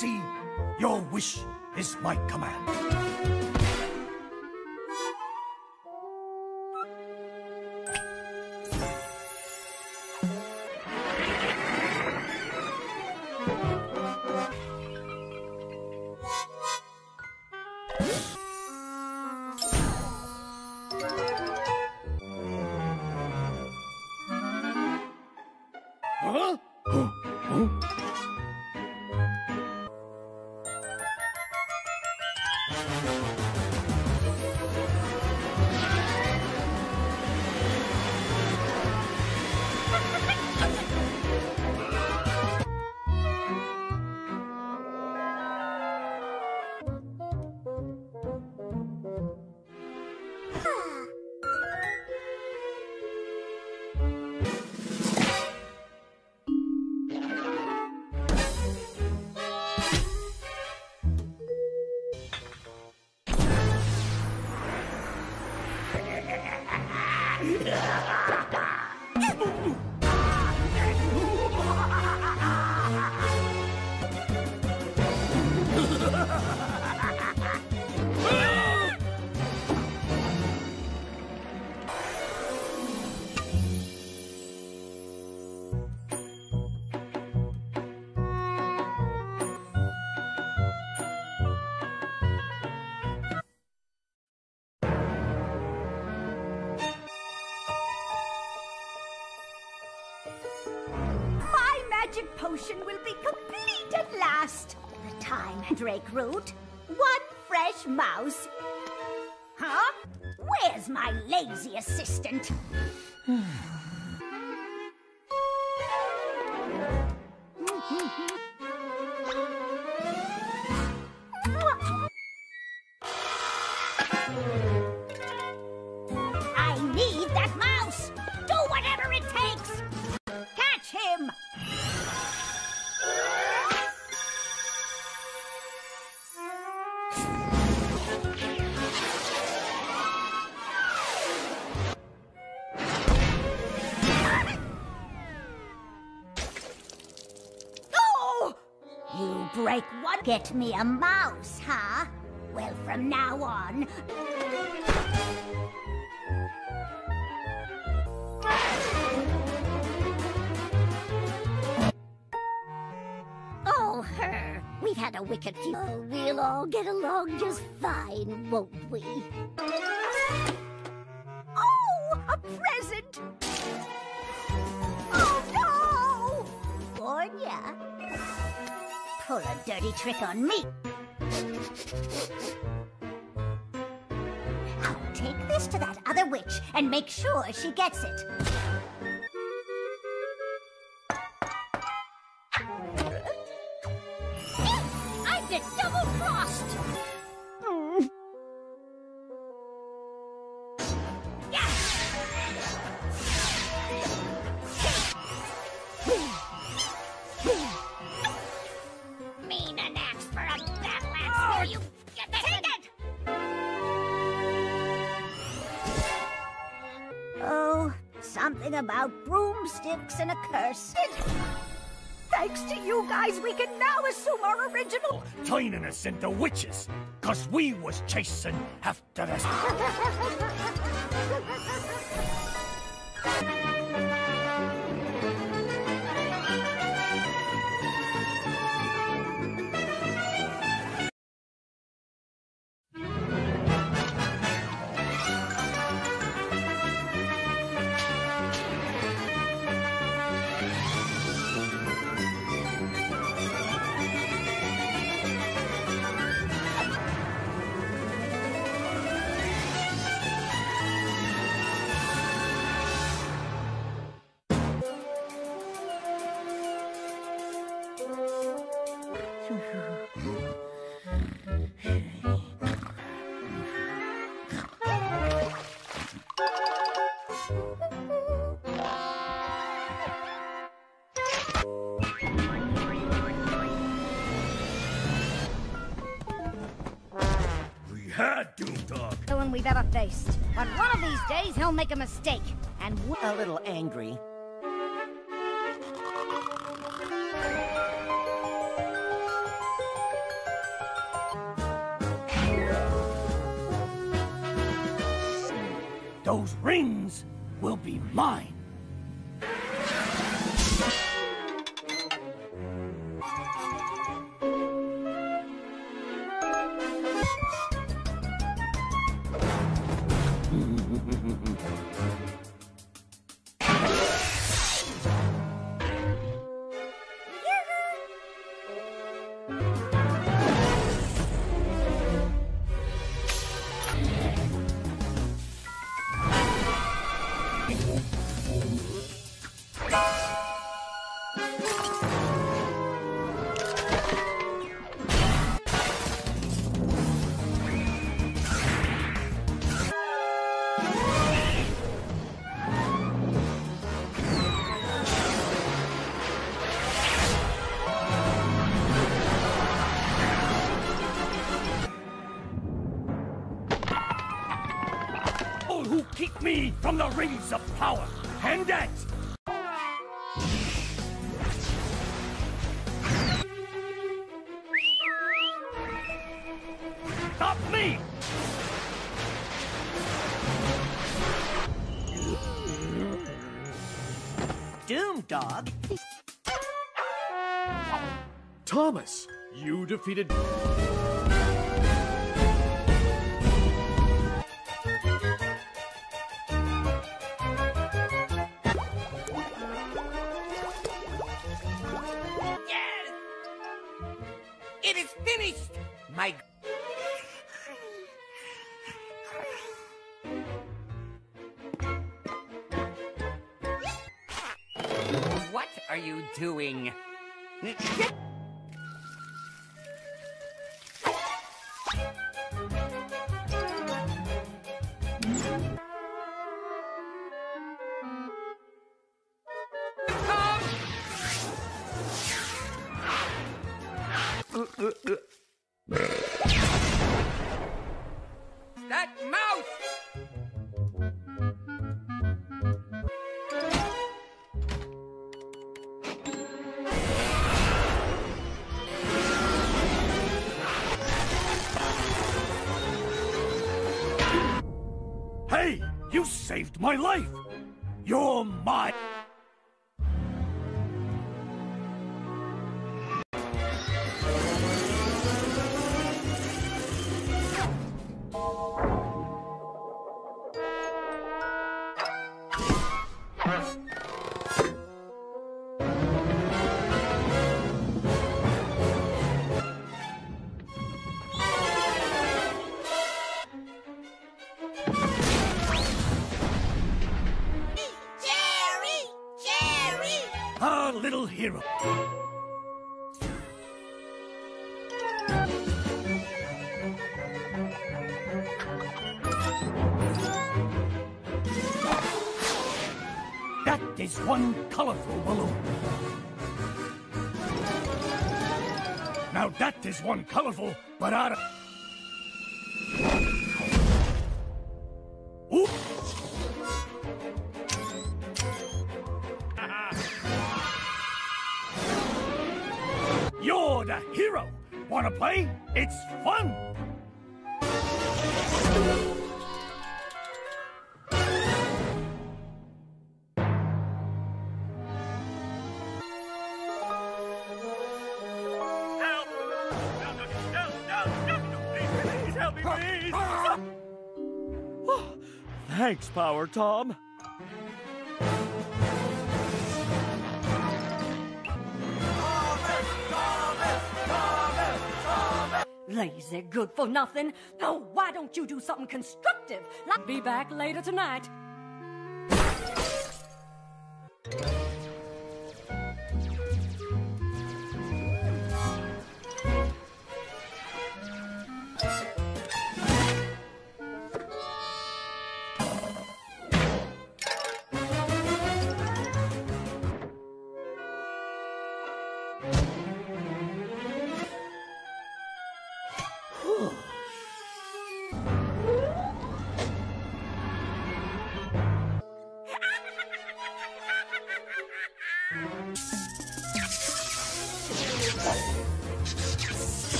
Mousy, your wish is my command. Drake one fresh mouse. Huh? Where's my lazy assistant? One. Get me a mouse, huh? Well, from now on. Oh, her. We've had a wicked few. Oh, we'll all get along just fine, won't we? Dirty trick on me. I'll take this to that other witch and make sure she gets it. And the witches, cause we was chasing after us. those rings will be mine. defeated. Hey, you saved my life! You're my... Power Tom. Lazy, good for nothing. Oh, why don't you do something constructive? Like be back later tonight.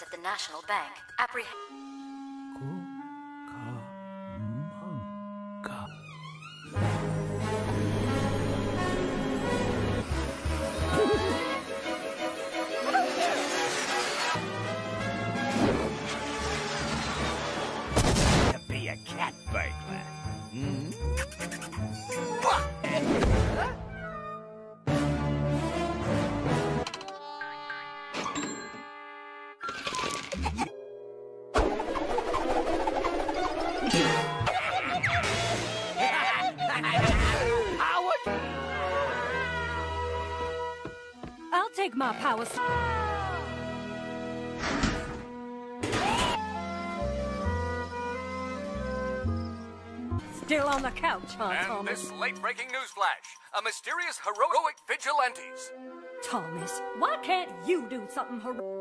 At the National Bank. Apprehend. I'll take my power. Still on the couch, huh, And Thomas? this late breaking news flash a mysterious heroic vigilantes. Thomas, why can't you do something heroic?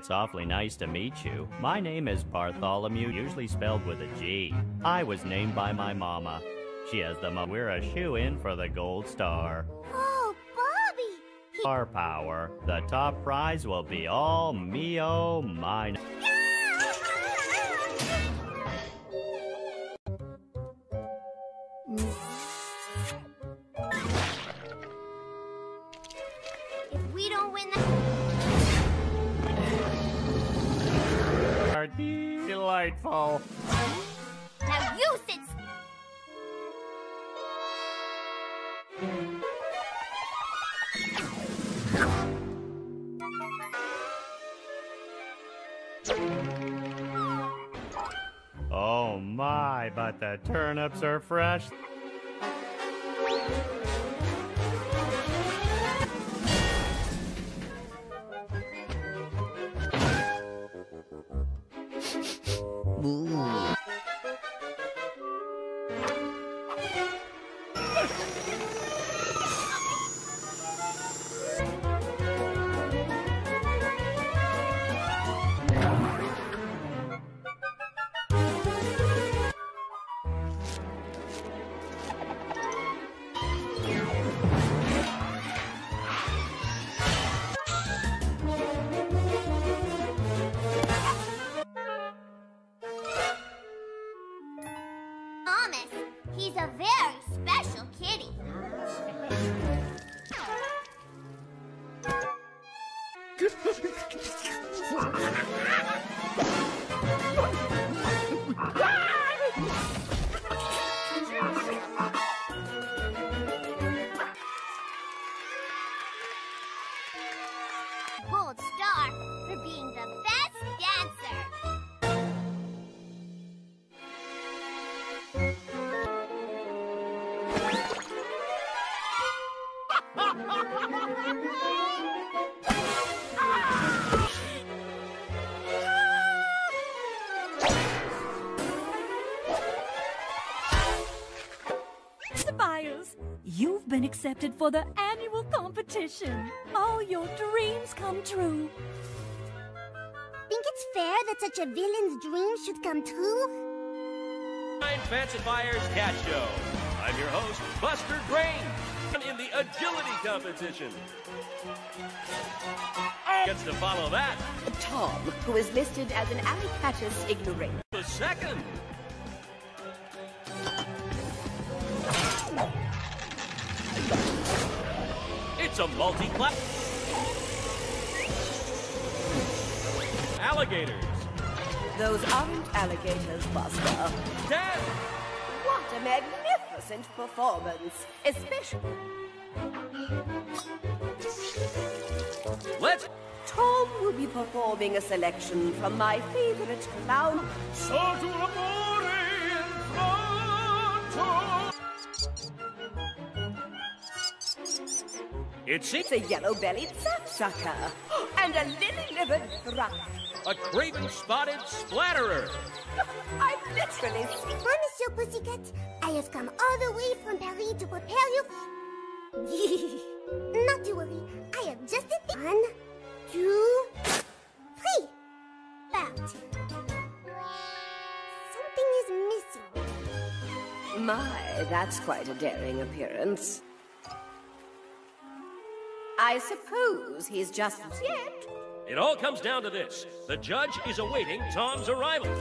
It's awfully nice to meet you. My name is Bartholomew, usually spelled with a G. I was named by my mama. She has the mo- we're a shoe in for the gold star. Oh, Bobby! Star power. The top prize will be all me oh mine. Fresh. Accepted for the annual competition. All your dreams come true. Think it's fair that such a villain's dream should come true? Nine Fancifier's Cat Show. I'm your host, Buster Grain, in the agility competition. Gets to follow that. Tom, who is listed as an Alicatus ignoramus. The second. It's a multi-class. Alligators. Those aren't alligators, Buster. Ten. What a magnificent performance, especially. Let's. Tom will be performing a selection from my favorite clown. It's It's a yellow-bellied sapsucker and a lily-livered thrush. a craven-spotted splatterer. I'm literally Promise you, Pussycat, I have come all the way from Paris to prepare you. Not to worry, I have just a thing. One, two, three. Out. Something is missing. My, that's quite a daring appearance. I suppose he's just yet. It all comes down to this. The judge is awaiting Tom's arrival.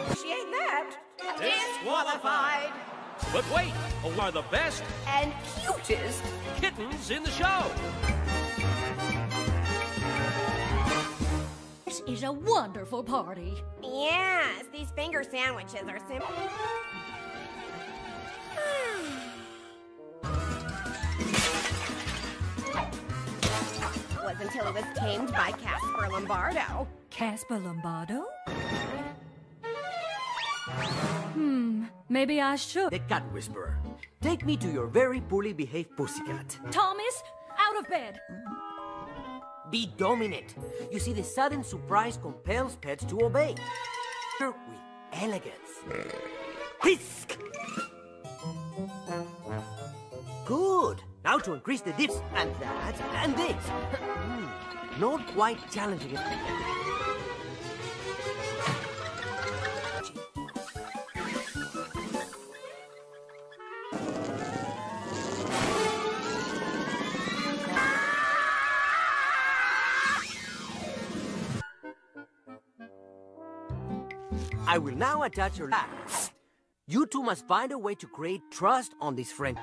Appreciate that. Disqualified. But wait, who are the best And cutest. kittens in the show? Is a wonderful party. Yes, these finger sandwiches are simple. Was until it was tamed by Casper Lombardo. Casper Lombardo? Hmm, maybe I should. The Cat Whisperer. Take me to your very poorly behaved pussycat. Thomas, out of bed. Be dominant. You see, the sudden surprise compels pets to obey. With elegance. Whisk! Good. Now to increase the dips, and that, and this. Hmm, Not quite challenging. I will now attach your last. You two must find a way to create trust on this friend.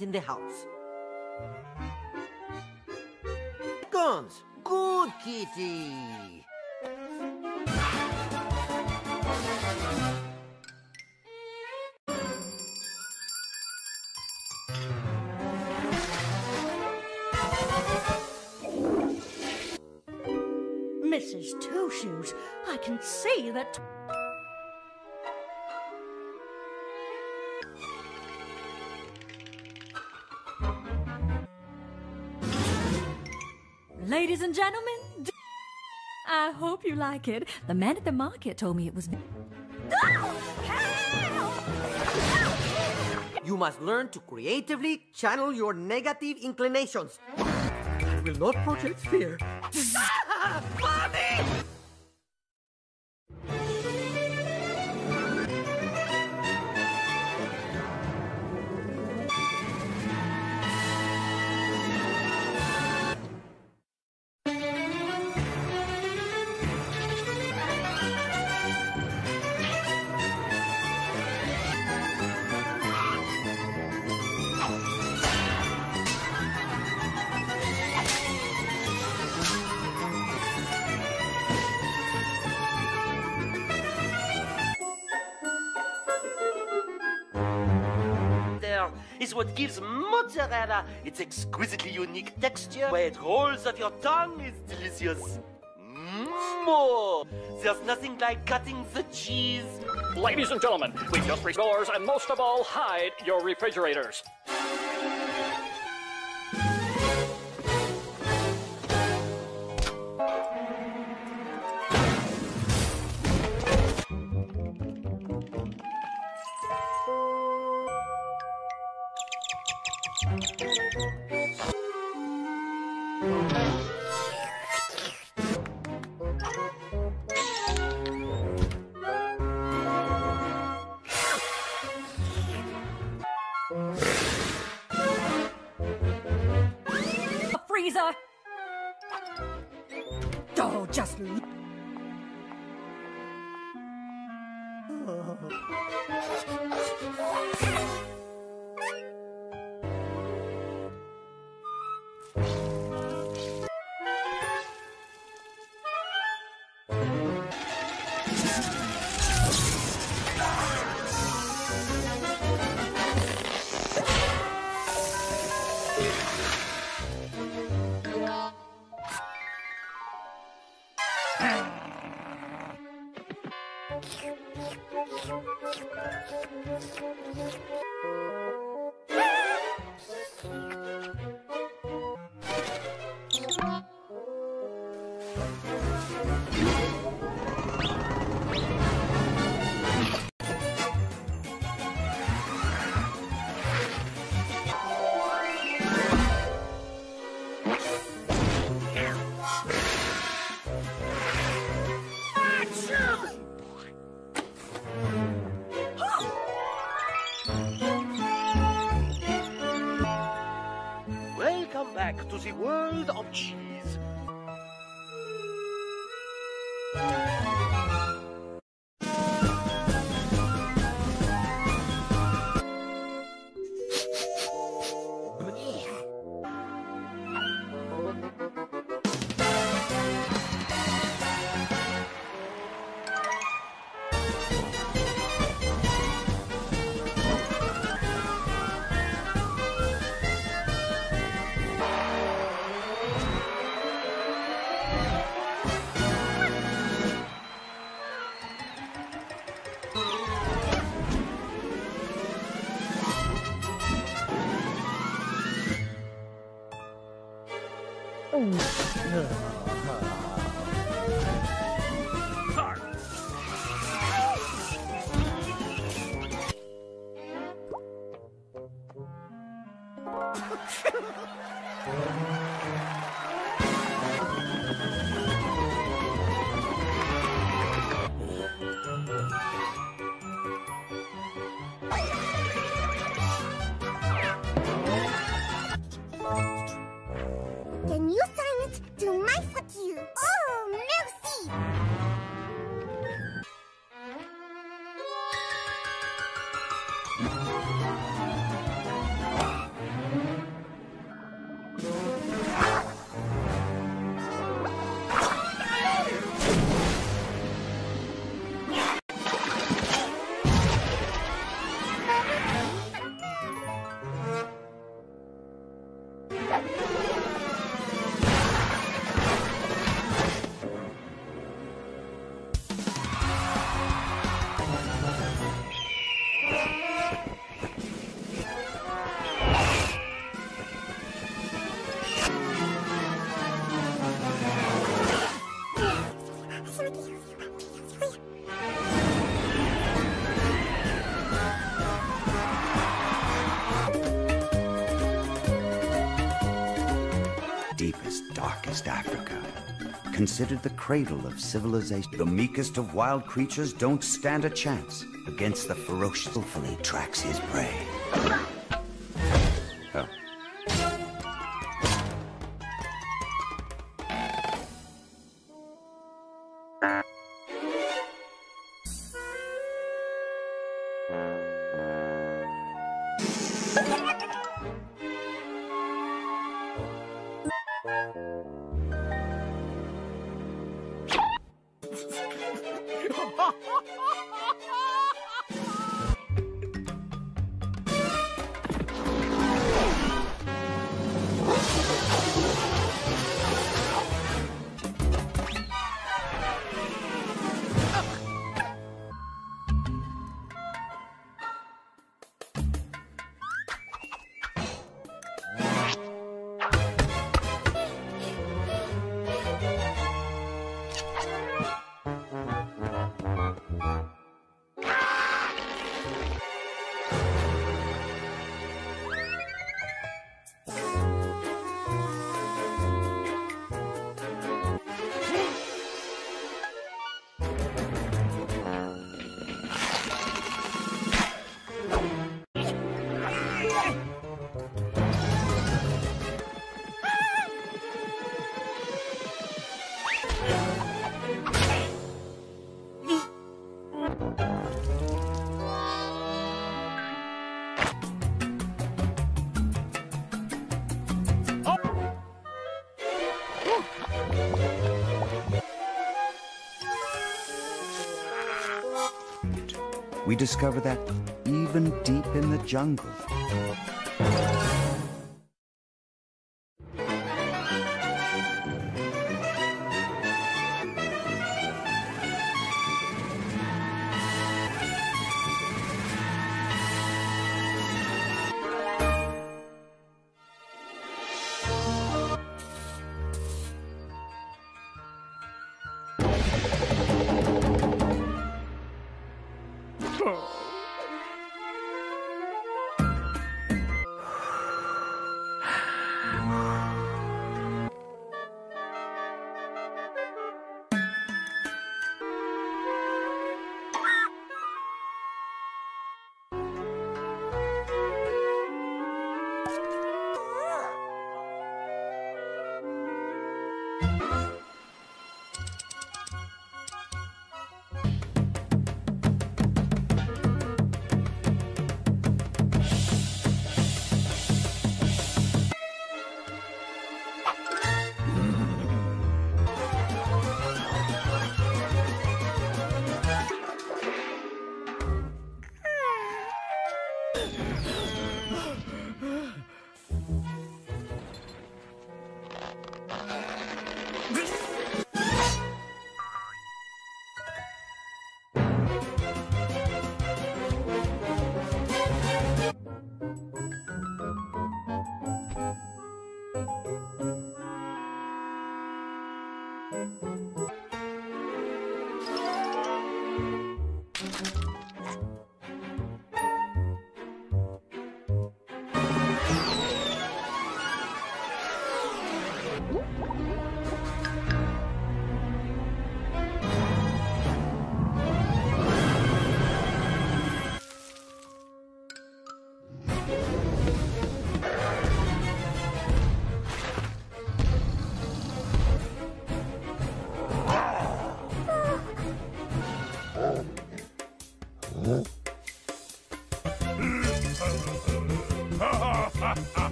In the house. Guns! Good kitty! Can see that. Ladies and gentlemen, I hope you like it. The man at the market told me it was. You must learn to creatively channel your negative inclinations. I will not project fear. Mommy! Gives mozzarella its exquisitely unique texture, where it rolls off your tongue is delicious. more. There's nothing like cutting the cheese. Ladies and gentlemen, we just doors and most of all, hide your refrigerators. Considered the cradle of civilization, the meekest of wild creatures don't stand a chance against the ferocious, skillfully tracks his prey. Discover that even deep in the jungle,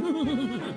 has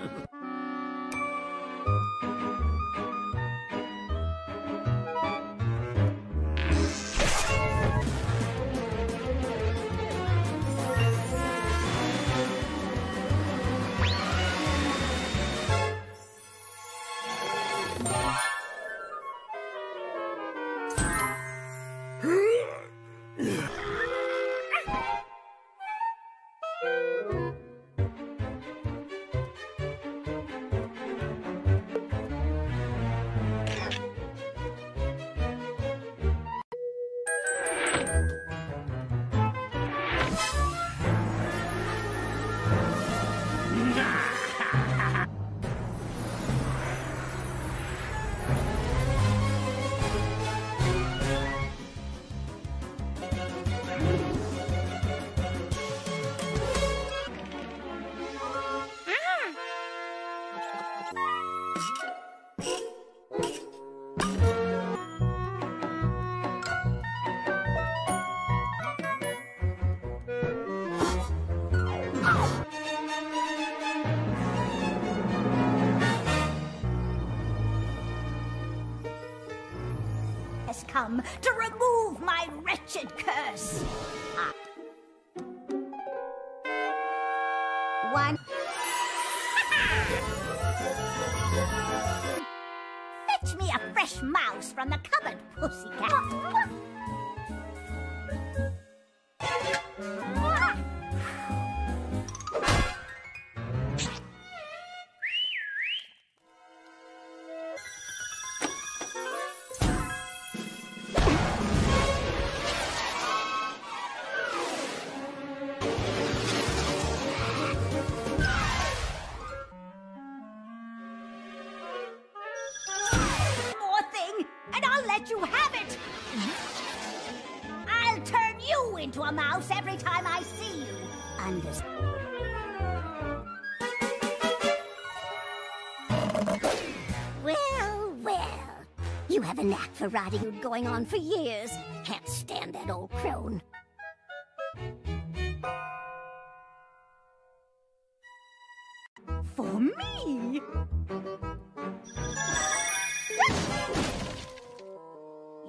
come to remove my wretched curse. Have a knack for riding going on for years. Can't stand that old crone. For me?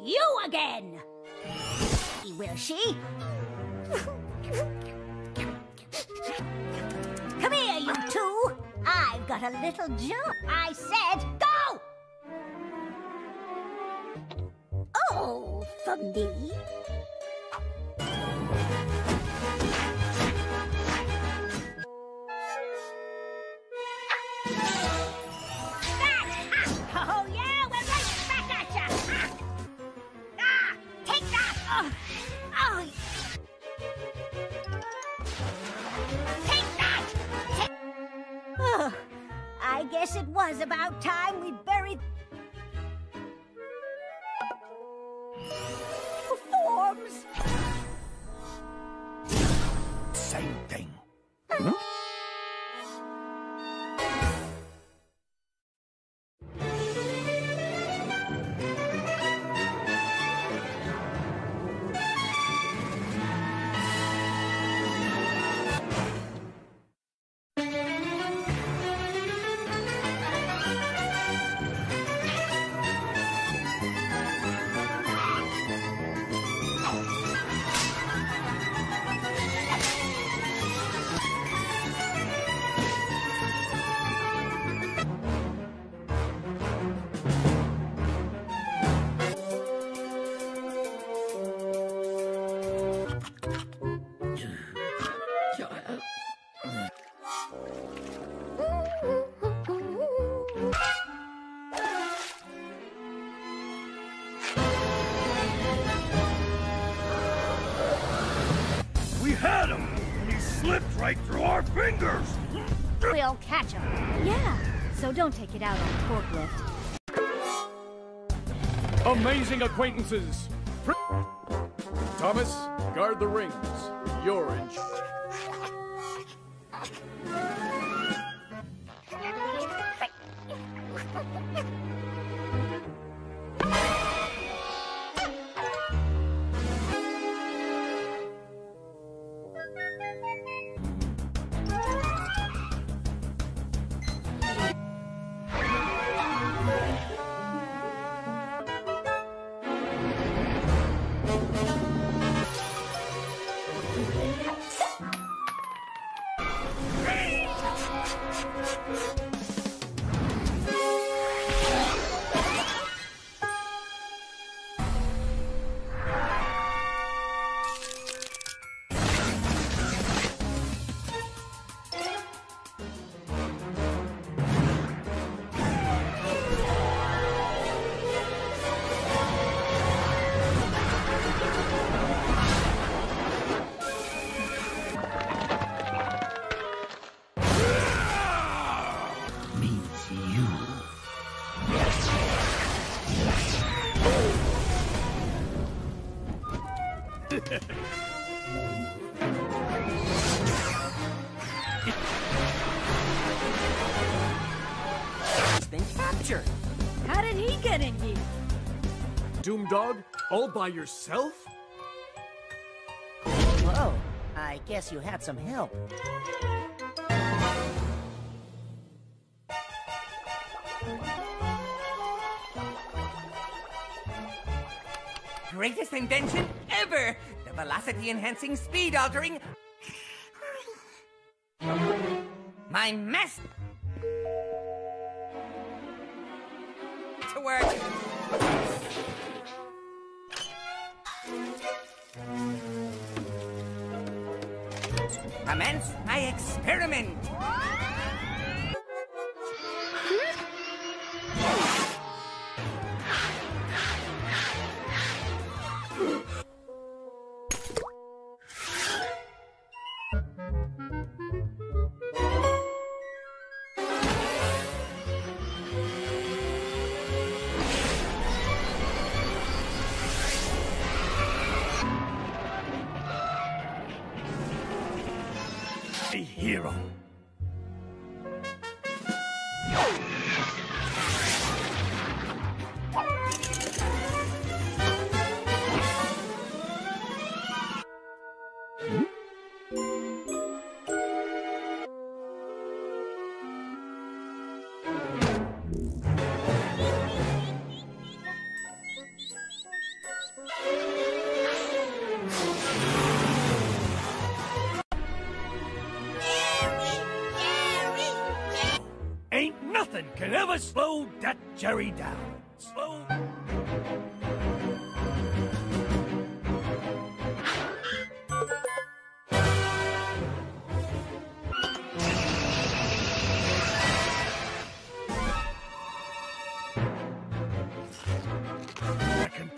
You again! Will she? Come here, you two! I've got a little job. I said go! For me? Acquaintances. Dog, all by yourself? Whoa, I guess you had some help. Greatest invention ever! The velocity enhancing speed altering. My mess. To work. Commence my experiment.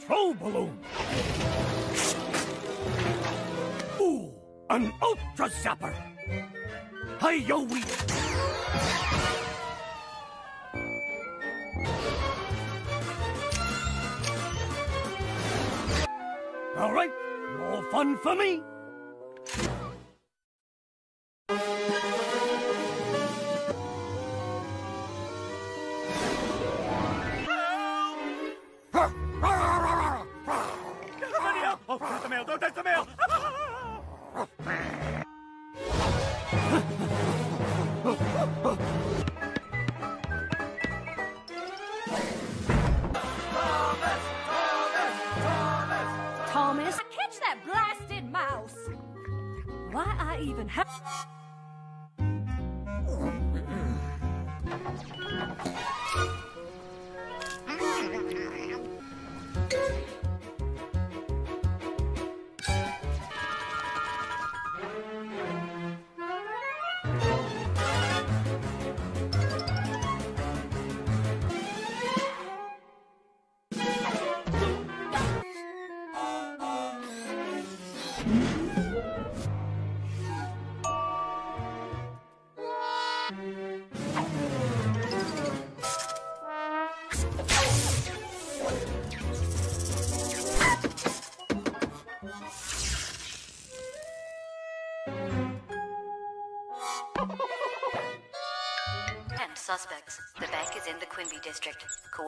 throw balloon. Ooh, an ultra zapper. Hi yo we. All right, more fun for me.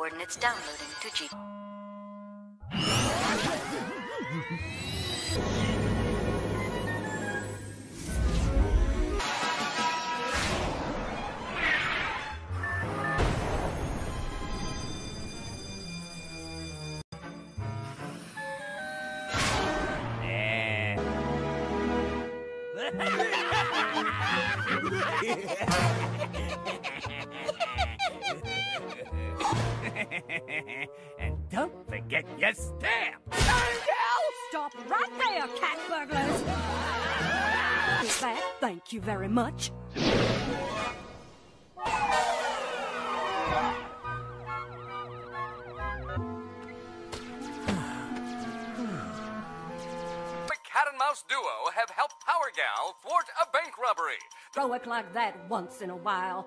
coordinates downloading to G. much? duo have helped Power Gal thwart a bank robbery. Throw it like that once in a while.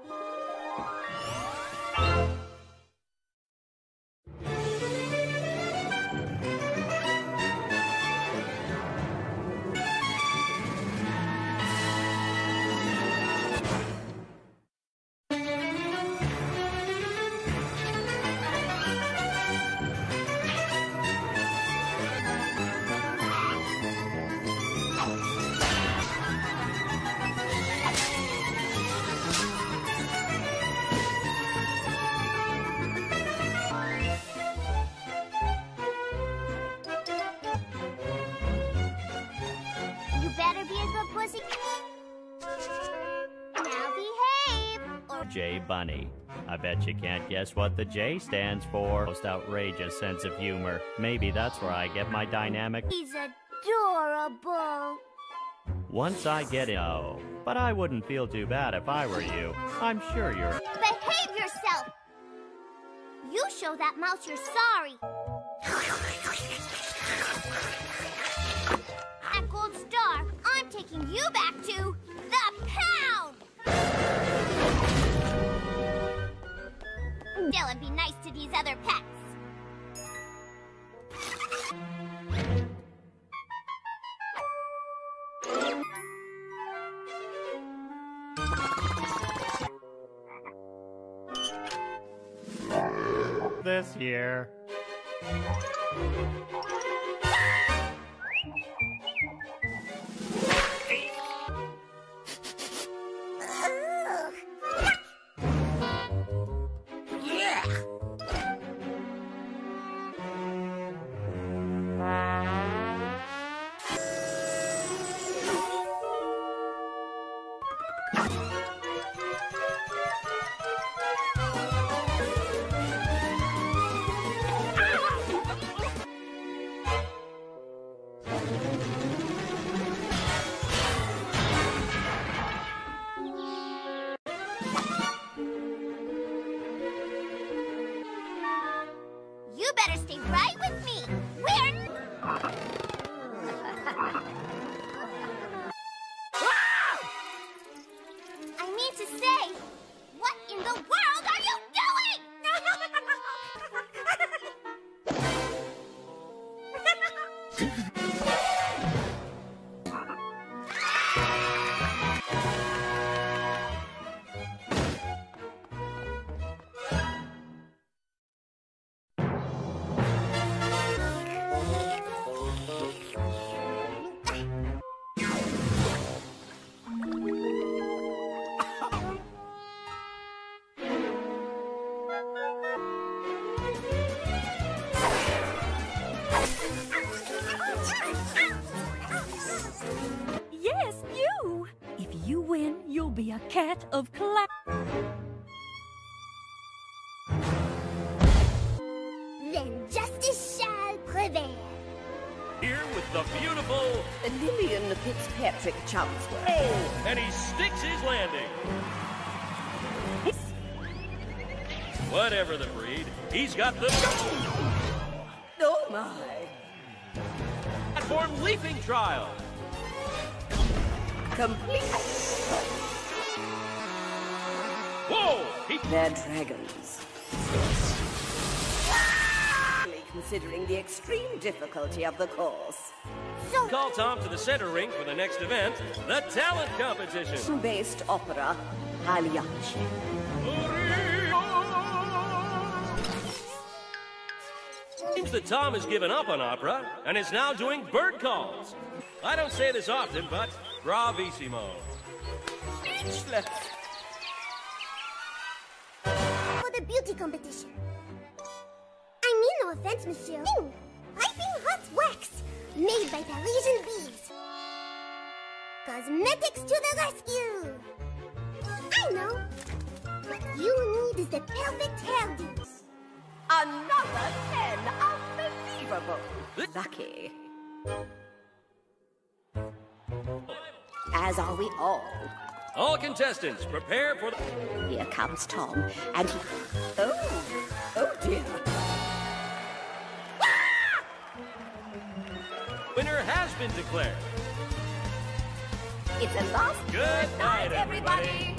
bet you can't guess what the J stands for. Most outrageous sense of humor. Maybe that's where I get my dynamic. He's adorable. Once I get it, oh, but I wouldn't feel too bad if I were you. I'm sure you're. Behave yourself! You show that mouse you're sorry. That gold star, I'm taking you back to the past! Pound! Dylan, be nice to these other pets. This year. Lillian Fitzpatrick Chelmsford. Oh, and he sticks his landing. Whatever the breed, he's got the Oh my. platform leaping trial. Complete. Whoa! He They're dragons. Considering the extreme difficulty of the course. Call Tom to the center ring for the next event, the talent competition. Based opera, Pagliacci. Seems that Tom has given up on opera and is now doing bird calls. I don't say this often, but bravissimo. Speechless. For the beauty competition. I mean no offense, monsieur. Ping! Piping hot wax, made by Parisian bees. Cosmetics to the rescue! I know. What you need is the perfect hairdo. Another ten. Unbelievable. Lucky. As are we all. All contestants, prepare for the. Here comes Tom, and he. Oh, oh dear. Been declared. It's a lost. Good night, everybody.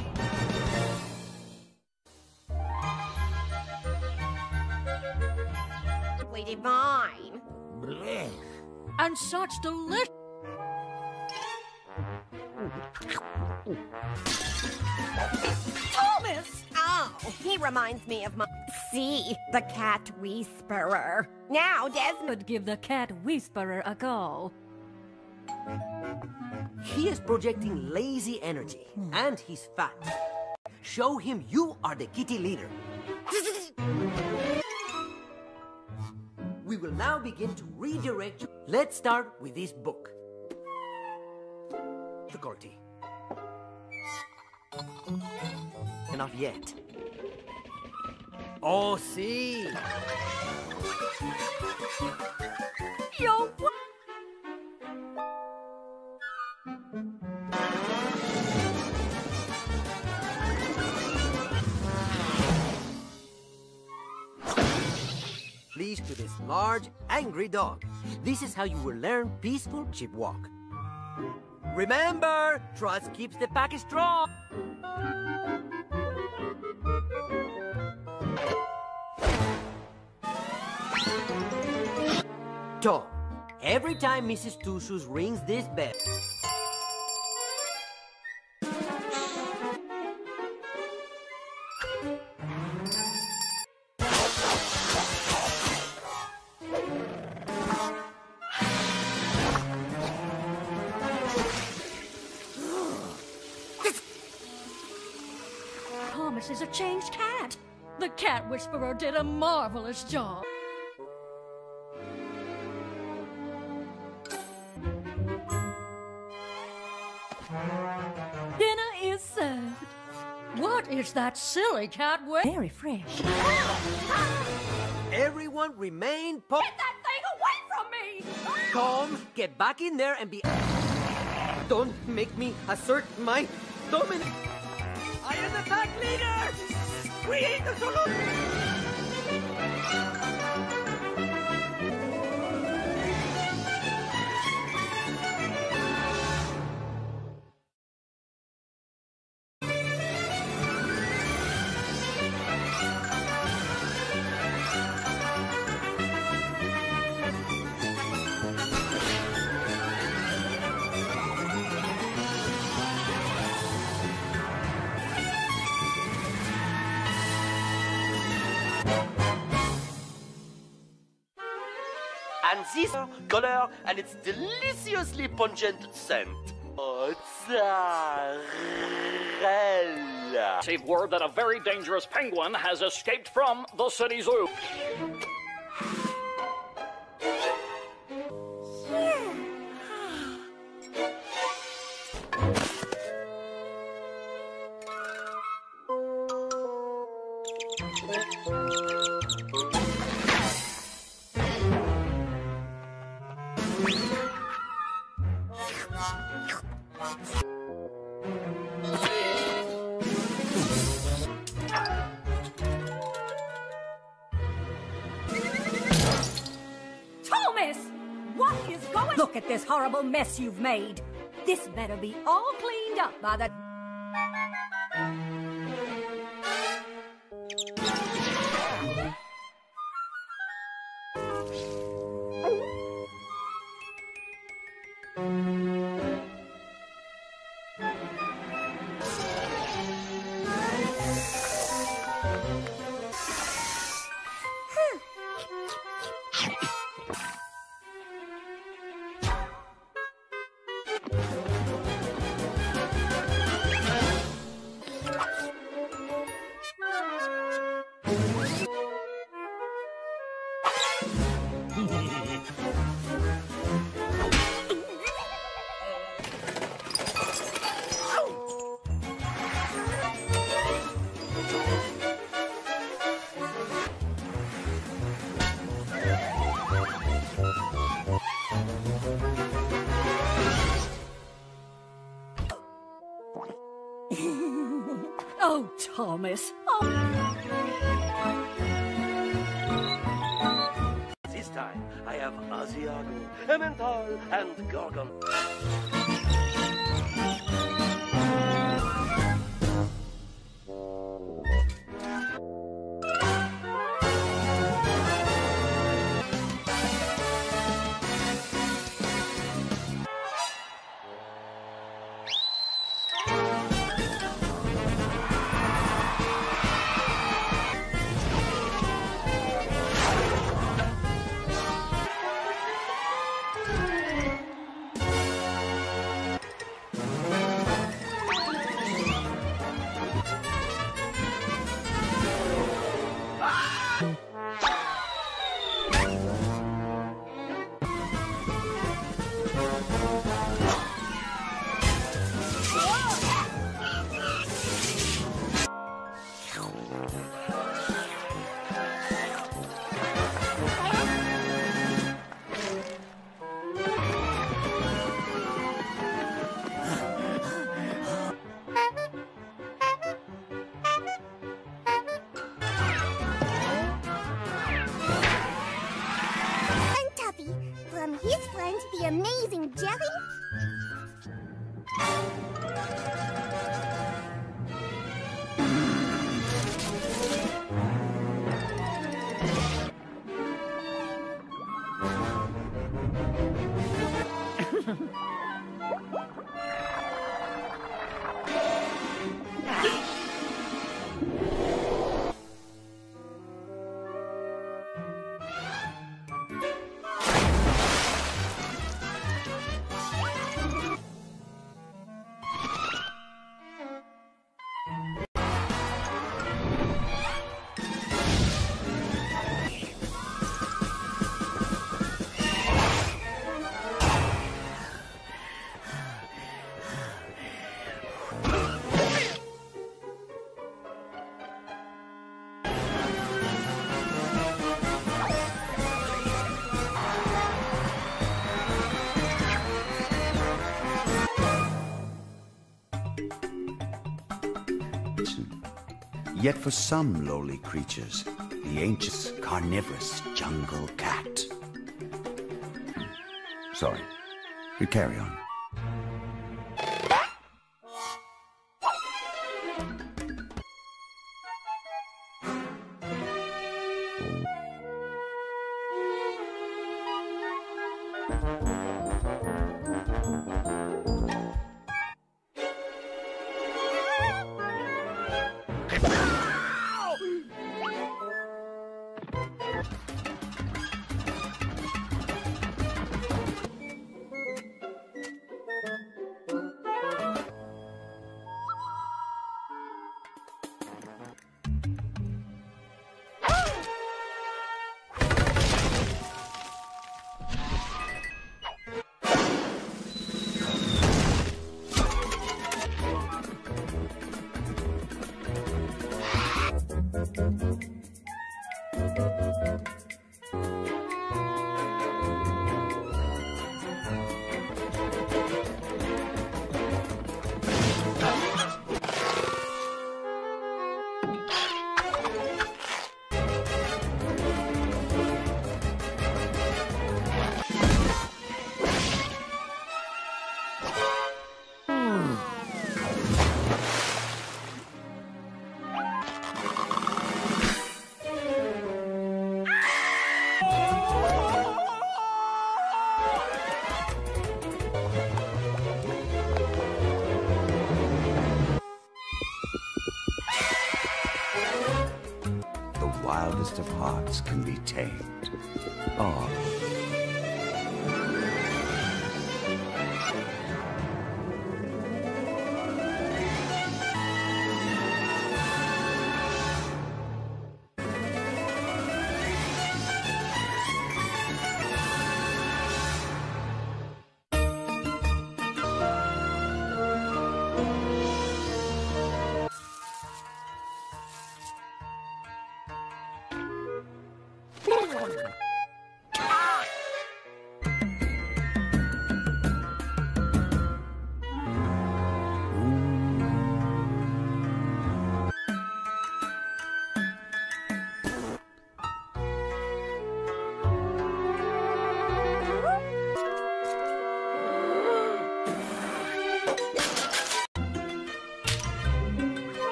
Simply divine. And such delicious. Thomas! Oh, he reminds me of my. See, the cat whisperer. Now, Desmond. Would give the cat whisperer a call. He is projecting lazy energy, hmm. and he's fat. Show him you are the kitty leader. we will now begin to redirect you. Let's start with this book. Difficulty. Not yet. Oh, see. Yo, leash to this large, angry dog. This is how you will learn peaceful chip walk. Remember, trust keeps the pack strong. Tom, every time Mrs. Two Shoes rings this bell, did a marvelous job. Dinner is served. What is that silly cat with? Very fresh. everyone remain po- Get that thing away from me! Tom, get back in there and be. Don't make me assert my dominance. I am the pack leader! We ain't the solution! And color and its deliciously pungent scent. Mozzarella. Received word that a very dangerous penguin has escaped from the city zoo. Mess you've made. This better be all cleaned up by the. Oh, Yet for some lowly creatures, the ancient carnivorous jungle cat. Sorry. You carry on.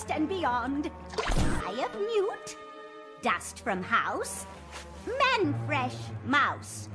Forest and beyond, eye of mute, dust from house, men fresh mouse.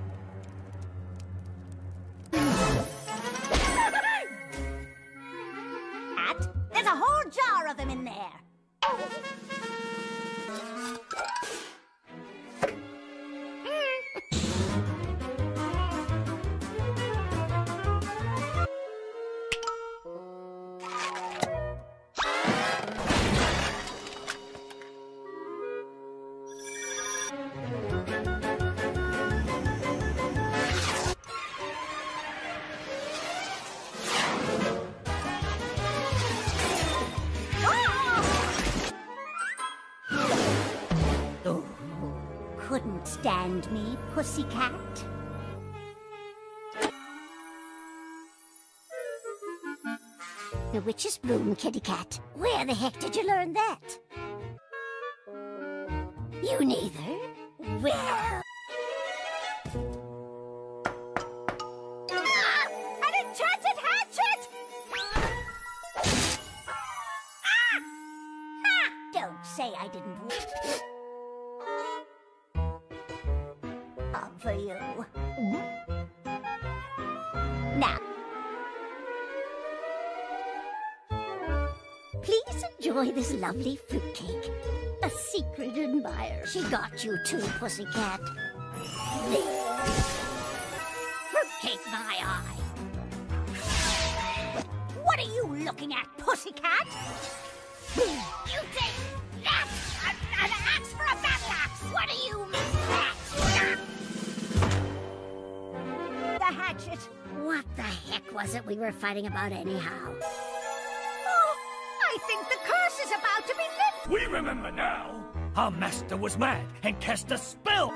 Witch's broom, kitty cat. Where the heck did you learn that? You neither? This lovely fruitcake. A secret admirer. She got you too, pussycat. There. Fruitcake my eye. What are you looking at, pussycat? You think that's an, an axe for a battle axe? What do you? The hatchet. What the heck was it we were fighting about anyhow? We remember now. Our master was mad and cast a spell.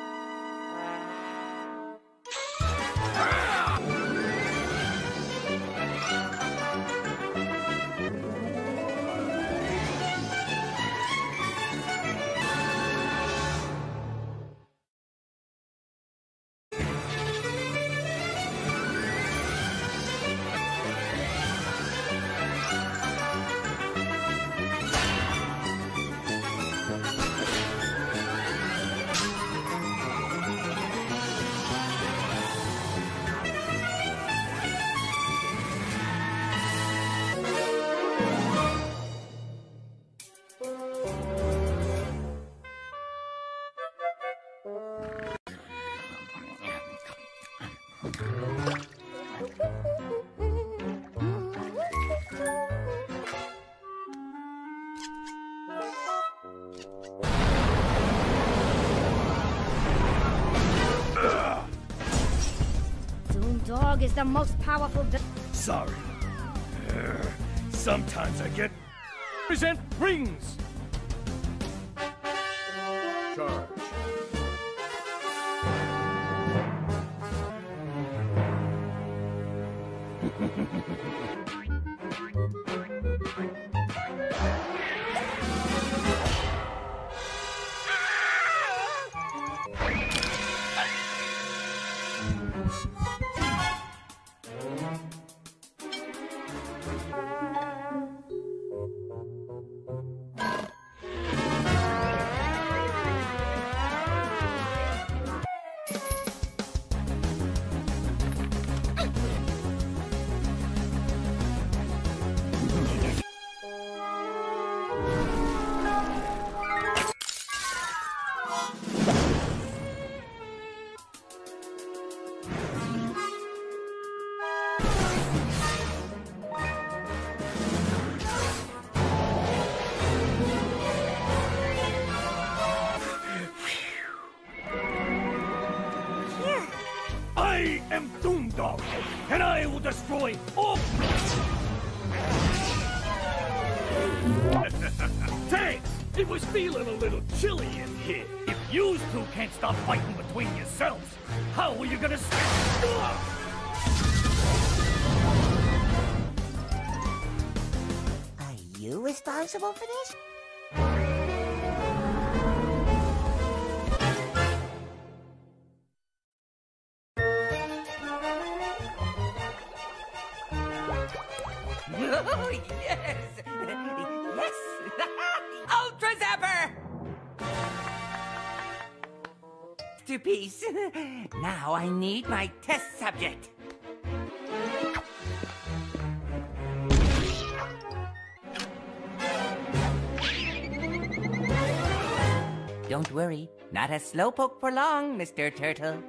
The most powerful. Sorry. Uh, sometimes I get. Present rings! Oh, yes! Yes! Ultra Zapper! To peace. Now I need my test subject. Don't worry, not a slowpoke for long, Mr. Turtle.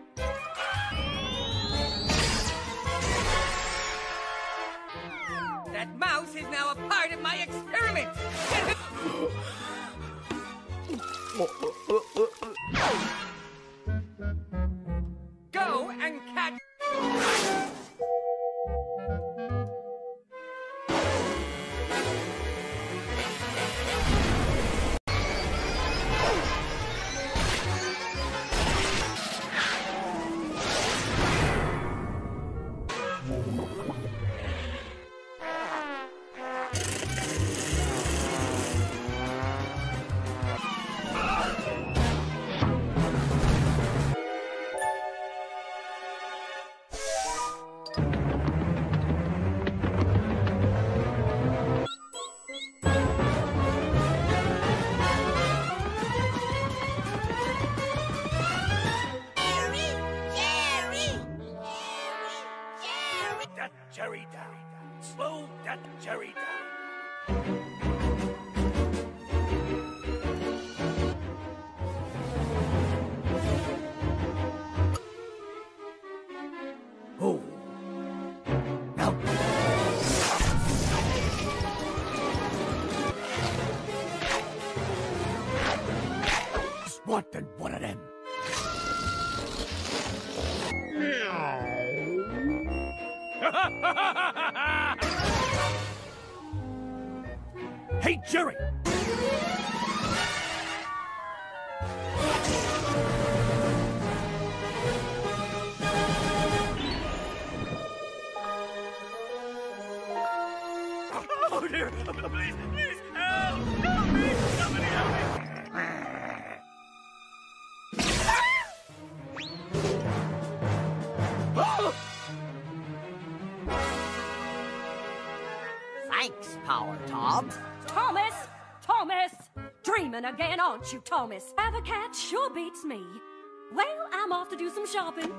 Again, aren't you, Thomas? Have a cat sure beats me. Well, I'm off to do some shopping.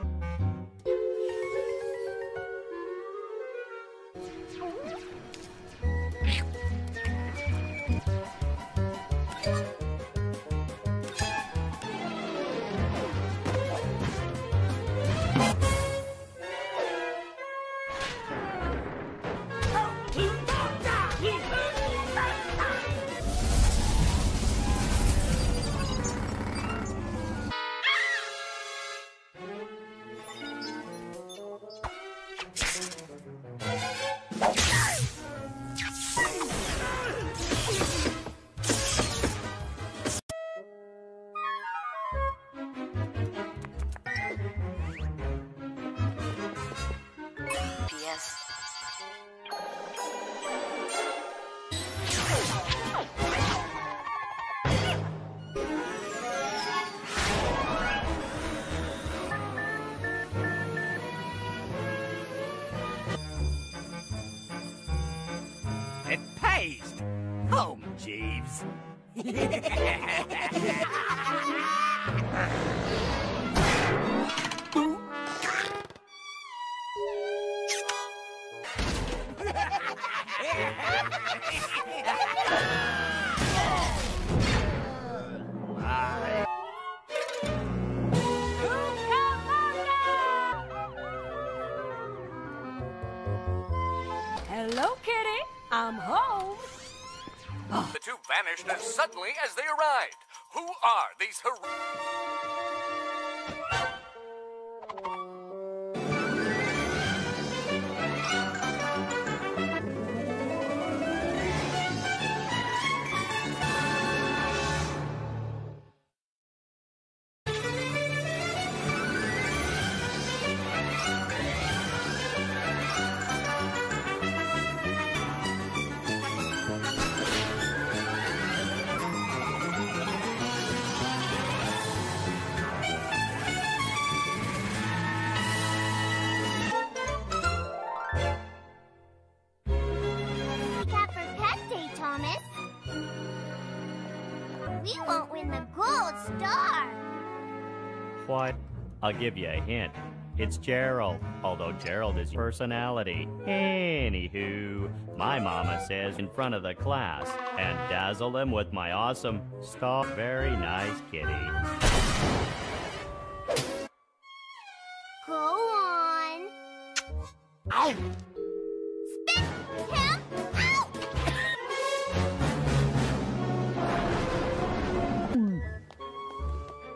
Yeah. I'll give you a hint. It's Gerald, although Gerald is your personality. Anywho, my mama says in front of the class and dazzle them with my awesome star. Very nice, kitty. Go on. Ow! Spit him out!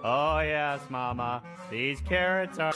Oh, yes, mama. These carrots are.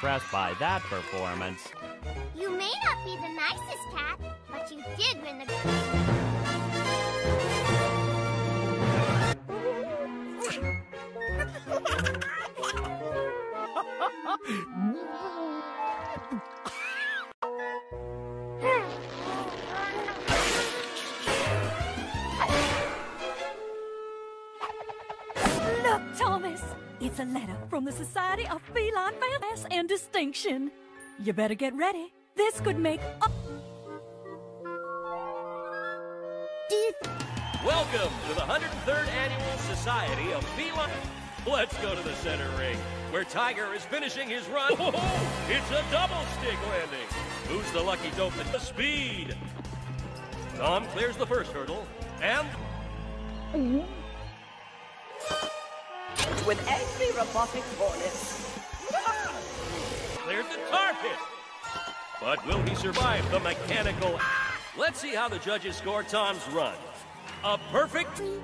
Impressed by that performance. You better get ready. This could make a Welcome to the 103rd Annual Society of Feline. Let's go to the center ring, where Tiger is finishing his run. Oh, it's a double stick landing. Who's the lucky dope at the speed? Tom clears the first hurdle, and With angry robotic hornets. Clears the tar pit. But will he survive the mechanical? Let's see how the judges score Tom's run. A perfect. Ooh!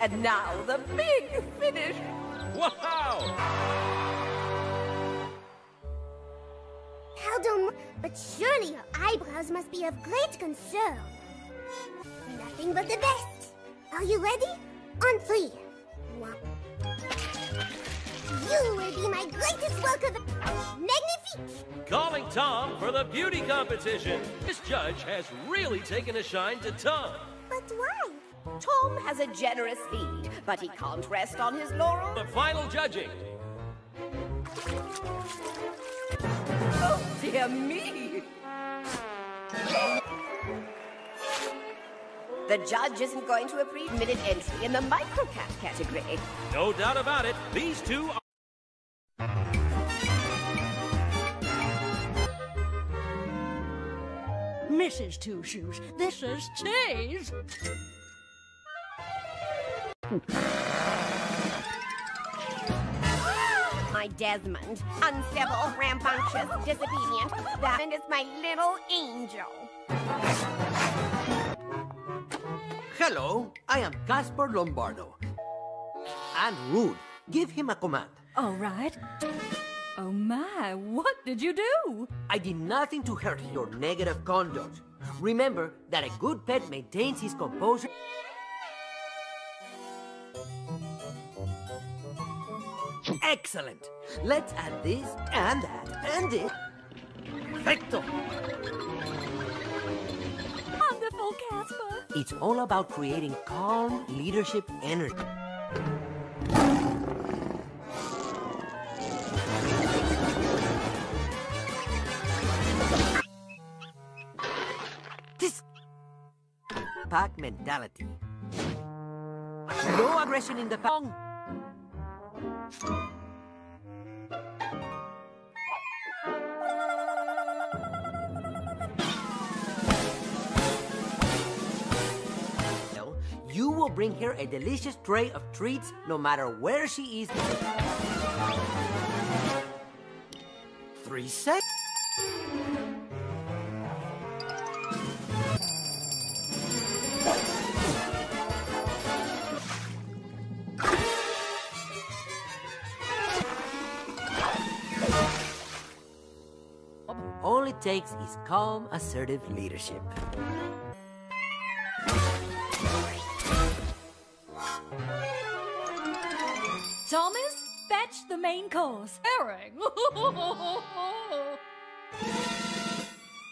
And now the big finish. Wow! Pardon, but surely your eyebrows must be of great concern. Nothing but the best. Are you ready? On three. One. You will be my greatest work of. Magnifique! Calling Tom for the beauty competition. This judge has really taken a shine to Tom. But why? Tom has a generous lead, but he can't rest on his laurels. The final judging. Oh, dear me! The judge isn't going to approve minute entry in the microcat category. No doubt about it, these two are... Mrs. Two Shoes, this is cheese. My Desmond. Uncivil, rambunctious, disobedient. That is my little angel. Hello, I am Caspar Lombardo. And rude. Give him a command. All right. Oh my, what did you do? I did nothing to hurt your negative conduct. Remember that a good pet maintains his composure. Excellent. Let's add this and that and this. Perfecto. Wonderful, Casper. It's all about creating calm leadership energy. This pack mentality. No aggression in the pack. You will bring her a delicious tray of treats no matter where she is. Three seconds. It takes is calm, assertive leadership. Thomas, fetch the main course. Herring.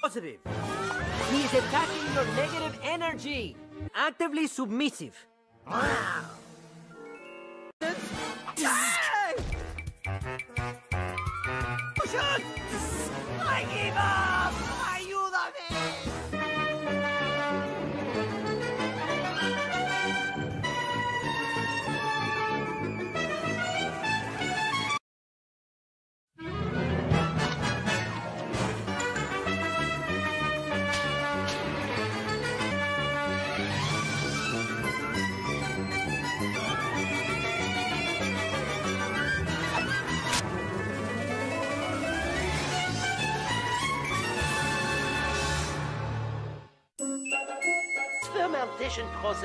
Positive. He is attacking your negative energy. Actively submissive. ¡I ah!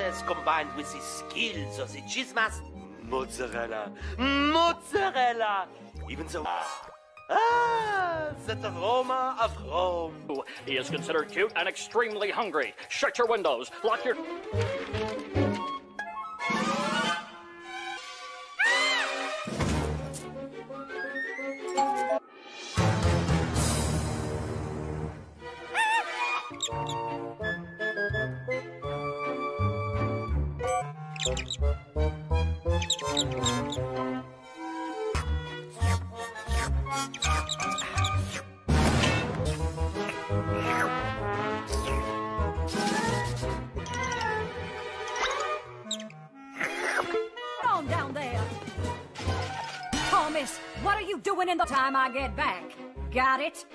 Process combined with the skills of the cheese master. Mozzarella. Mozzarella! Even so. Ah, that aroma of Rome. He is considered cute and extremely hungry. Shut your windows. Lock your. Doing in the time I get back? Got it?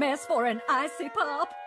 Mess for an icy pop.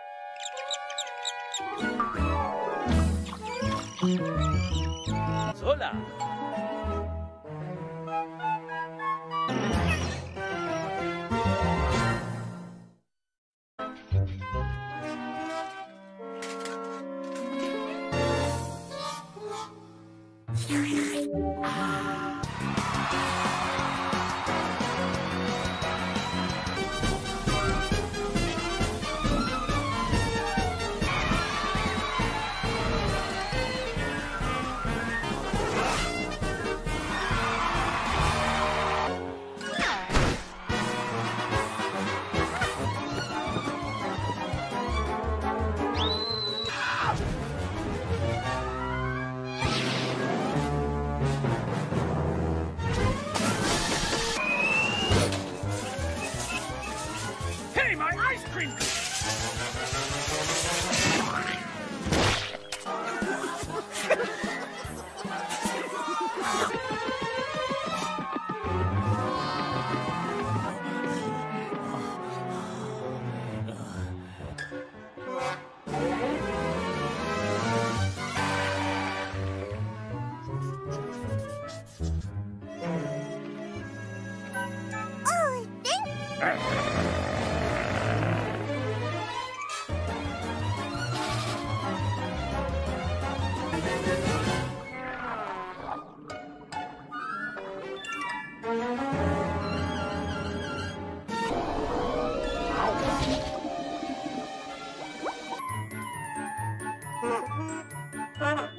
Ha ha.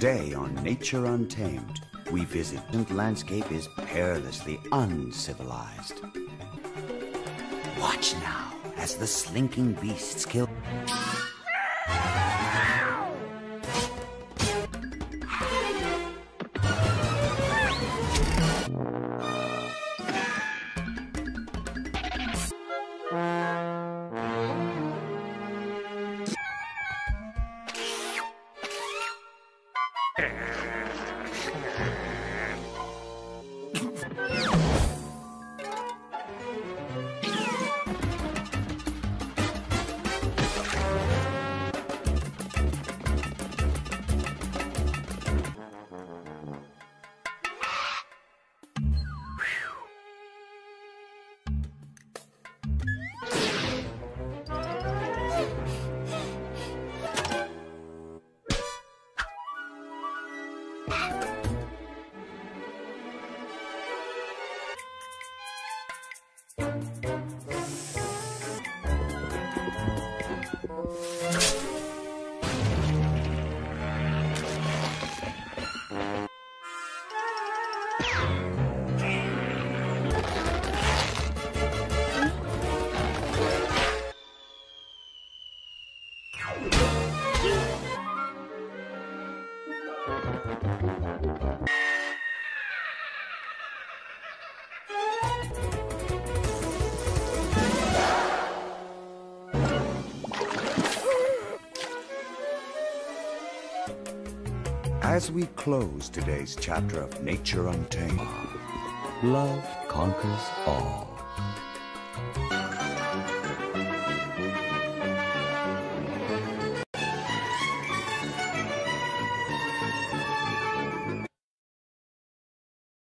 Today on Nature Untamed, we visit and landscape is perilously uncivilized. Watch now as the slinking beasts kill. Close today's chapter of Nature Untamed, love conquers all.